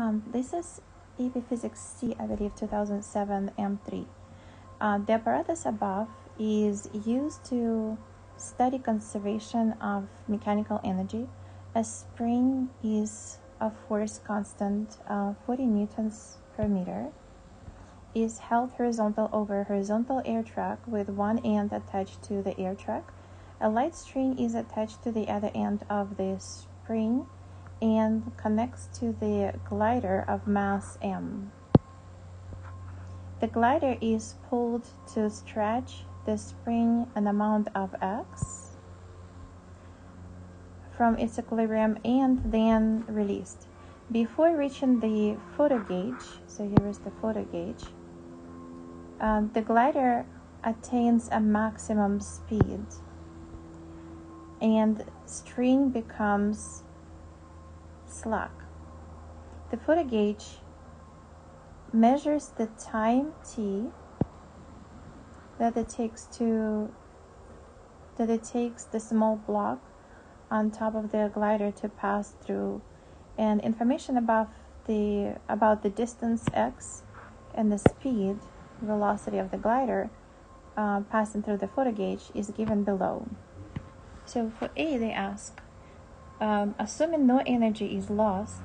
Um, this is AP Physics C, I believe, 2007 M3. Uh, the apparatus above is used to study conservation of mechanical energy. A spring is a force constant uh, 40 newtons per meter is held horizontal over horizontal air track with one end attached to the air track. A light string is attached to the other end of the spring and connects to the glider of mass m. The glider is pulled to stretch the spring an amount of x from its equilibrium and then released. Before reaching the photo gauge, so here is the photo gauge, um, the glider attains a maximum speed and string becomes slack. The photo gauge measures the time t that it takes to that it takes the small block on top of the glider to pass through and information about the about the distance x and the speed velocity of the glider uh, passing through the photo gauge is given below so for a they ask um, assuming no energy is lost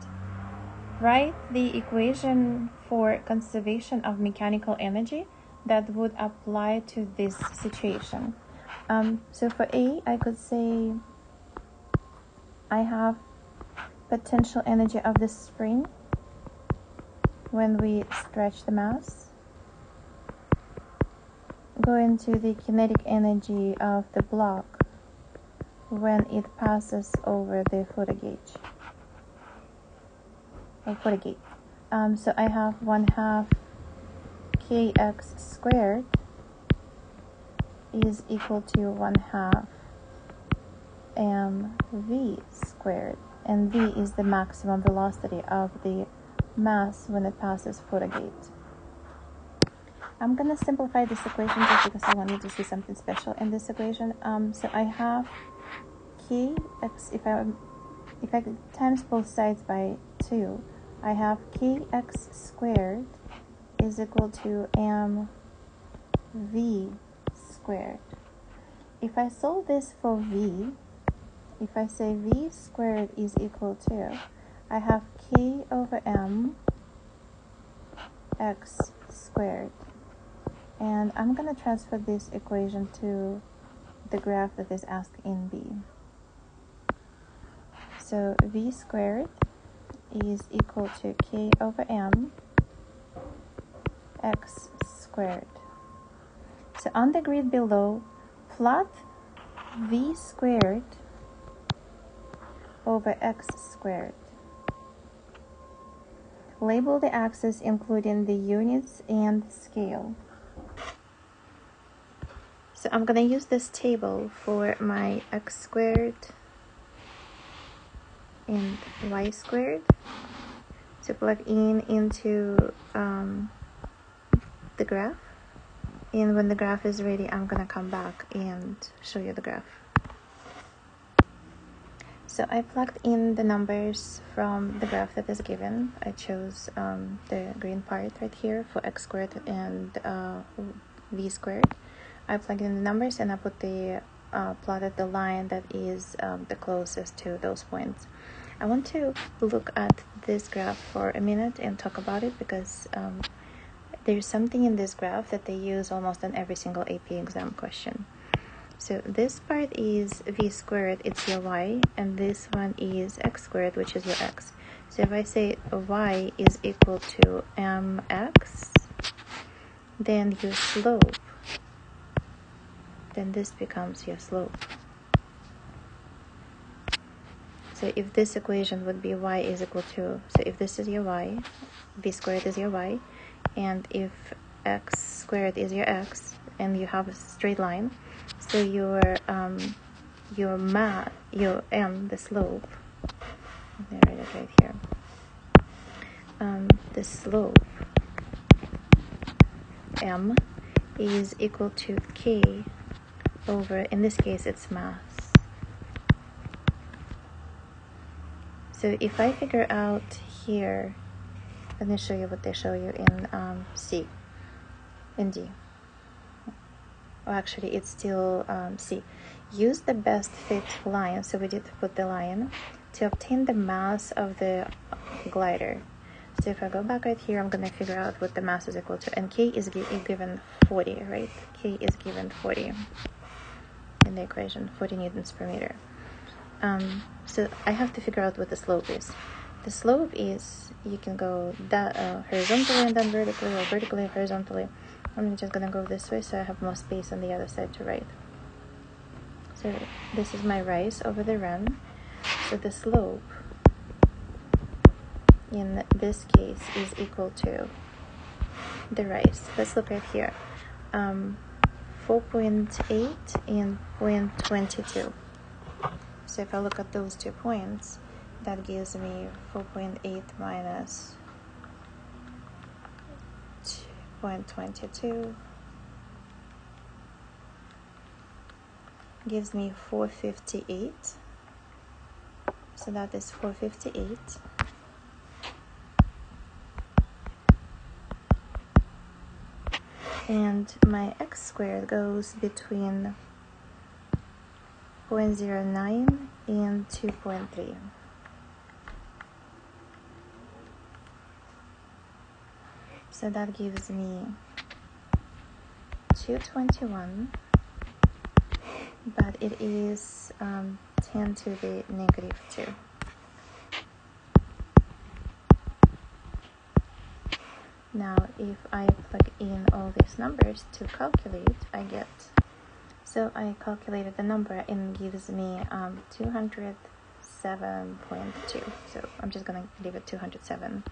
write the equation for conservation of mechanical energy that would apply to this situation um, so for a i could say I have potential energy of the spring when we stretch the mass. Go into the kinetic energy of the block when it passes over the photo gauge or photo gate. Um, so I have one half kx squared is equal to one half mv squared and v is the maximum velocity of the mass when it passes photo gate. I'm gonna simplify this equation just because I want you to see something special in this equation. Um, so I have kx if I if I times both sides by two, I have kx squared is equal to mv squared. If I solve this for v, if I say v squared is equal to, I have k over m x squared. And I'm going to transfer this equation to the graph that is asked in B. So v squared is equal to k over m x squared. So on the grid below, plot v squared over x squared. Label the axes including the units and scale. So I'm going to use this table for my x squared and y squared to plug in into um, the graph. And when the graph is ready, I'm to come back and show you the graph. So I plugged in the numbers from the graph that is given. I chose um, the green part right here for x squared and uh, v squared. I plugged in the numbers and I put the uh, plotted the line that is um, the closest to those points. I want to look at this graph for a minute and talk about it because um, there's something in this graph that they use almost on every single AP exam question. So this part is v squared, it's your y, and this one is x squared, which is your x. So if I say y is equal to mx, then your slope, then this becomes your slope. So if this equation would be y is equal to, so if this is your y, b squared is your y, and if x squared is your x, and you have a straight line, so your um, your mat, your m, the slope. Let me write it right here. Um, the slope m is equal to k over. In this case, it's mass. So if I figure out here let me show you what they show you in um, C, in D. Oh, actually, it's still um, C. Use the best fit line, so we did put the line, to obtain the mass of the glider. So if I go back right here, I'm going to figure out what the mass is equal to. And K is given 40, right? K is given 40 in the equation, 40 newtons per meter. Um, so I have to figure out what the slope is. The slope is, you can go that uh, horizontally and then vertically, or vertically horizontally. I'm just gonna go this way so I have more space on the other side to write. So this is my rise over the run. So the slope in this case is equal to the rise. Let's look right here. Um, 4.8 and 0.22. So if I look at those two points, that gives me 4.8 minus 2.22 gives me 458 so that is 458 and my x squared goes between 0.09 and 2.3 so that gives me 221 but it is um, 10 to the negative 2 Now, if I plug in all these numbers to calculate, I get, so I calculated the number and gives me um, 207.2. So I'm just gonna leave it 207.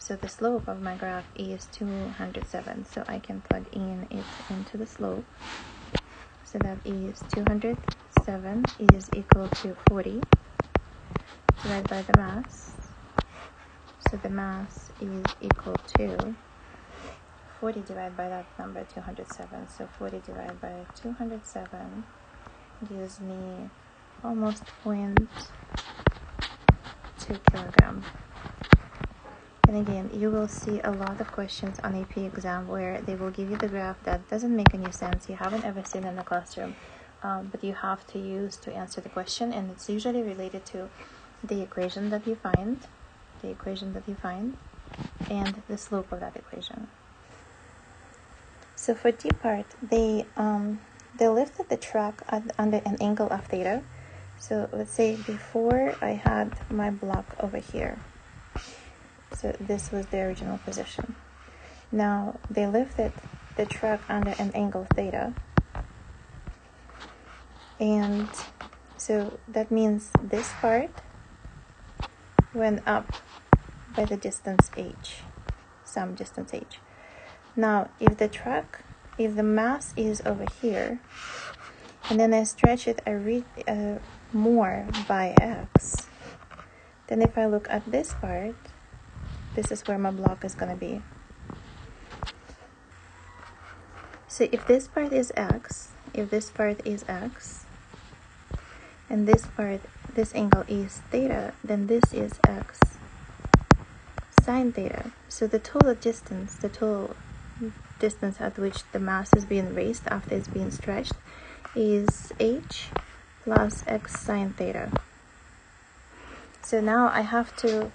So the slope of my graph is 207. So I can plug in it into the slope. So that is 207 is equal to 40 divided by the mass. So the mass is equal to 40 divided by that number 207 so 40 divided by 207 gives me almost 0.2 kilogram. And again you will see a lot of questions on AP exam where they will give you the graph that doesn't make any sense you haven't ever seen in the classroom um, but you have to use to answer the question and it's usually related to the equation that you find the equation that you find and the slope of that equation. So for D part, they um, they lifted the truck at, under an angle of theta. So let's say before I had my block over here. So this was the original position. Now they lifted the truck under an angle theta. And so that means this part went up by the distance h, some distance h. Now, if the truck, if the mass is over here, and then I stretch it I read uh, more by x, then if I look at this part, this is where my block is going to be. So if this part is x, if this part is x, and this part, this angle is theta, then this is x sine theta. So the total distance, the total distance at which the mass is being raised after it's being stretched is h plus x sine theta. So now I have to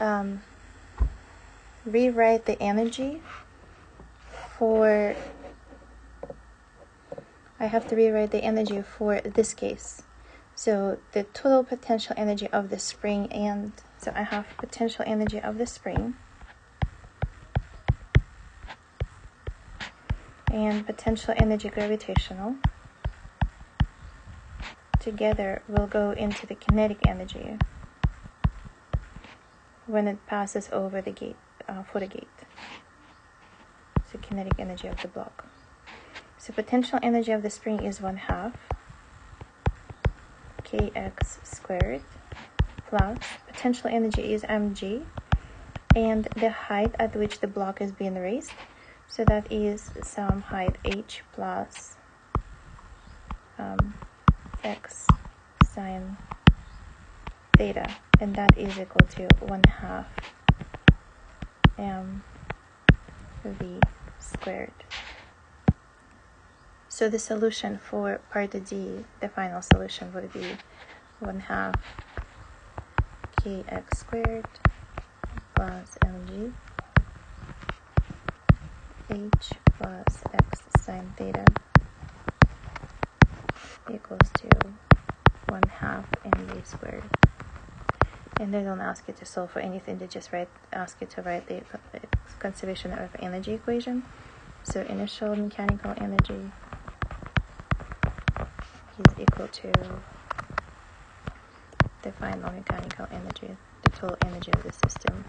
um, rewrite the energy for I have to rewrite the energy for this case. So the total potential energy of the spring and so I have potential energy of the spring. And potential energy gravitational. Together will go into the kinetic energy when it passes over the gate uh, for the gate. So kinetic energy of the block. So potential energy of the spring is one half. Kx squared plus potential energy is mg and the height at which the block is being raised so that is some height h plus um, x sine theta and that is equal to 1 half m v squared. So the solution for part D, the final solution would be 1 half kx squared plus mg h plus x sine theta equals to 1 half mv squared. And they don't ask you to solve for anything, they just write ask you to write the conservation of energy equation. So initial mechanical energy is equal to the final mechanical energy, the total energy of the system